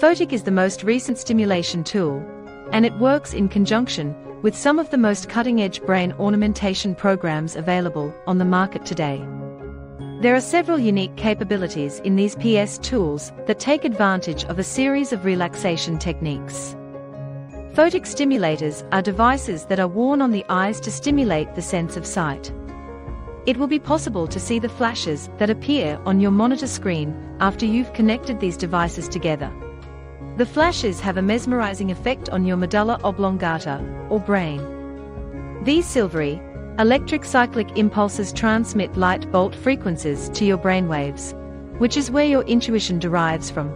Photic is the most recent stimulation tool, and it works in conjunction with some of the most cutting-edge brain ornamentation programs available on the market today. There are several unique capabilities in these PS tools that take advantage of a series of relaxation techniques. Photic stimulators are devices that are worn on the eyes to stimulate the sense of sight. It will be possible to see the flashes that appear on your monitor screen after you've connected these devices together. The flashes have a mesmerizing effect on your medulla oblongata, or brain. These silvery, electric cyclic impulses transmit light bolt frequencies to your brainwaves, which is where your intuition derives from.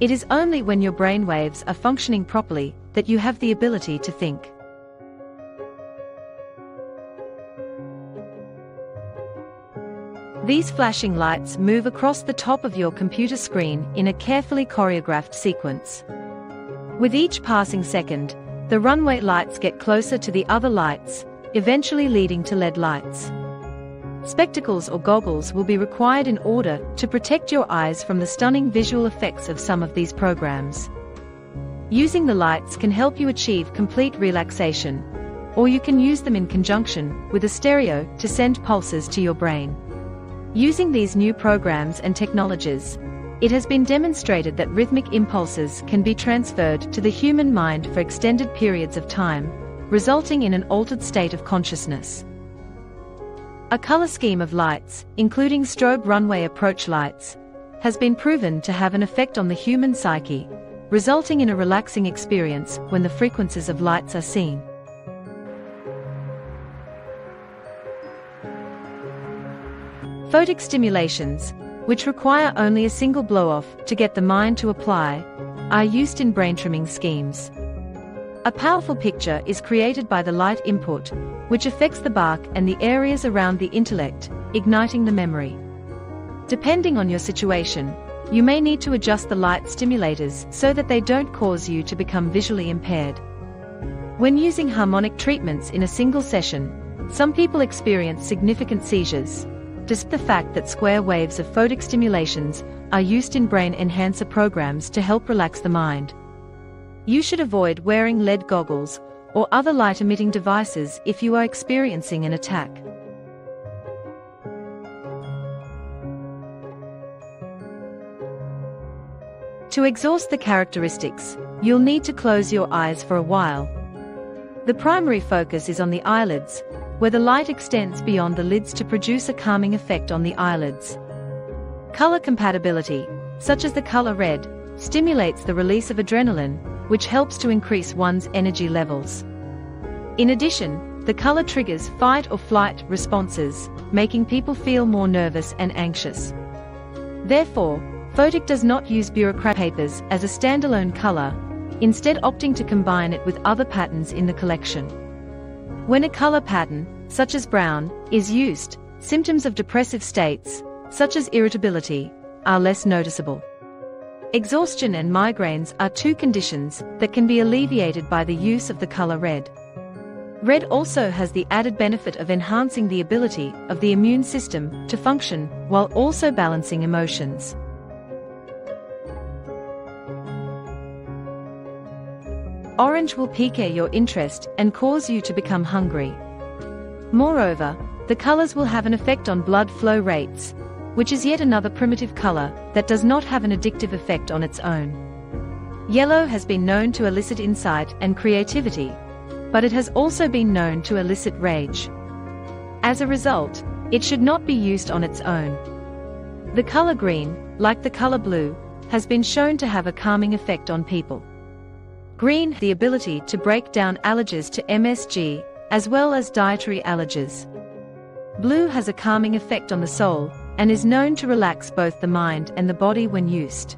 It is only when your brainwaves are functioning properly that you have the ability to think. These flashing lights move across the top of your computer screen in a carefully choreographed sequence. With each passing second, the runway lights get closer to the other lights, eventually leading to LED lights. Spectacles or goggles will be required in order to protect your eyes from the stunning visual effects of some of these programs. Using the lights can help you achieve complete relaxation, or you can use them in conjunction with a stereo to send pulses to your brain. Using these new programs and technologies, it has been demonstrated that rhythmic impulses can be transferred to the human mind for extended periods of time, resulting in an altered state of consciousness. A color scheme of lights, including strobe runway approach lights, has been proven to have an effect on the human psyche, resulting in a relaxing experience when the frequencies of lights are seen. Photic stimulations, which require only a single blow-off to get the mind to apply, are used in brain trimming schemes. A powerful picture is created by the light input, which affects the bark and the areas around the intellect, igniting the memory. Depending on your situation, you may need to adjust the light stimulators so that they don't cause you to become visually impaired. When using harmonic treatments in a single session, some people experience significant seizures, despite the fact that square waves of photic stimulations are used in brain enhancer programs to help relax the mind. You should avoid wearing LED goggles or other light-emitting devices if you are experiencing an attack. To exhaust the characteristics, you'll need to close your eyes for a while. The primary focus is on the eyelids, where the light extends beyond the lids to produce a calming effect on the eyelids. Color compatibility, such as the color red, stimulates the release of adrenaline, which helps to increase one's energy levels. In addition, the color triggers fight or flight responses, making people feel more nervous and anxious. Therefore, Photic does not use bureaucrat papers as a standalone color, instead opting to combine it with other patterns in the collection. When a color pattern, such as brown, is used, symptoms of depressive states, such as irritability, are less noticeable. Exhaustion and migraines are two conditions that can be alleviated by the use of the color red. Red also has the added benefit of enhancing the ability of the immune system to function while also balancing emotions. Orange will pique your interest and cause you to become hungry. Moreover, the colors will have an effect on blood flow rates, which is yet another primitive color that does not have an addictive effect on its own. Yellow has been known to elicit insight and creativity, but it has also been known to elicit rage. As a result, it should not be used on its own. The color green, like the color blue, has been shown to have a calming effect on people. Green, the ability to break down allergies to MSG, as well as dietary allergies. Blue has a calming effect on the soul, and is known to relax both the mind and the body when used.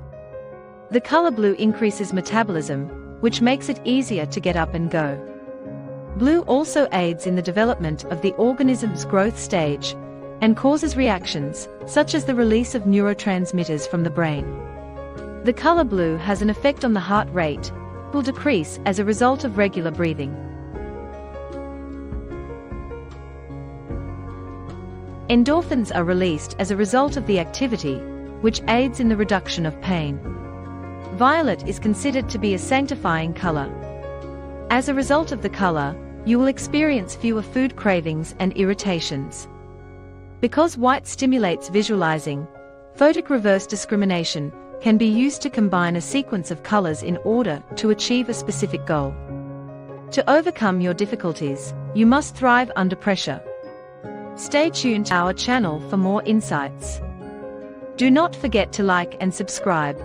The color blue increases metabolism, which makes it easier to get up and go. Blue also aids in the development of the organism's growth stage, and causes reactions, such as the release of neurotransmitters from the brain. The color blue has an effect on the heart rate, will decrease as a result of regular breathing. Endorphins are released as a result of the activity, which aids in the reduction of pain. Violet is considered to be a sanctifying color. As a result of the color, you will experience fewer food cravings and irritations. Because white stimulates visualizing, photic reverse discrimination can be used to combine a sequence of colors in order to achieve a specific goal. To overcome your difficulties, you must thrive under pressure. Stay tuned to our channel for more insights. Do not forget to like and subscribe.